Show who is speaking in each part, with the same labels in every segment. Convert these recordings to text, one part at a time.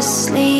Speaker 1: sleep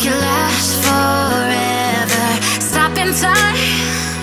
Speaker 1: Can last forever. Stop in time.